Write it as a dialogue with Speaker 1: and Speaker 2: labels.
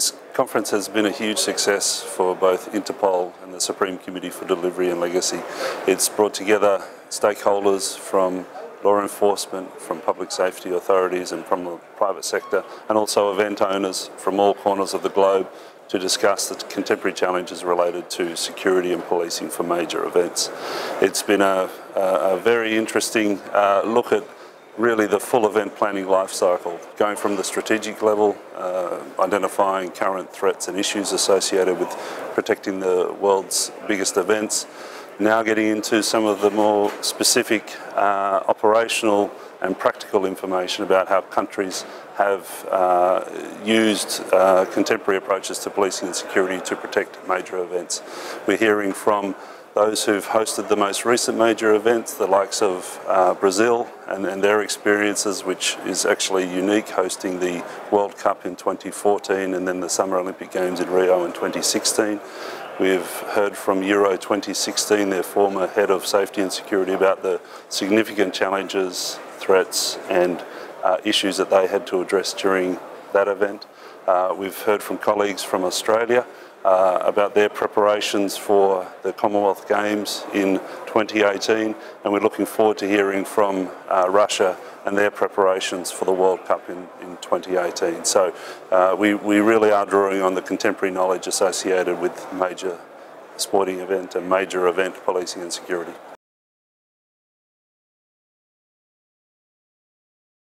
Speaker 1: This conference has been a huge success for both Interpol and the Supreme Committee for Delivery and Legacy. It's brought together stakeholders from law enforcement, from public safety authorities and from the private sector, and also event owners from all corners of the globe to discuss the contemporary challenges related to security and policing for major events. It's been a, a, a very interesting uh, look at really the full event planning life cycle, going from the strategic level, uh, identifying current threats and issues associated with protecting the world's biggest events, now getting into some of the more specific uh, operational and practical information about how countries have uh, used uh, contemporary approaches to policing and security to protect major events. We're hearing from those who've hosted the most recent major events, the likes of uh, Brazil and, and, their experiences, which is actually unique, hosting the World Cup in 2014 and then the Summer Olympic Games in Rio in 2016. We've heard from Euro 2016, their former head of safety and security, about the significant challenges, threats, and uh, issues that they had to address during that event. Uh, we've heard from colleagues from Australia uh, about their preparations for the Commonwealth Games in 2018, and we're looking forward to hearing from uh, Russia and their preparations for the World Cup in, in 2018. So uh, we, we really are drawing on the contemporary knowledge associated with major sporting event and major event policing and security.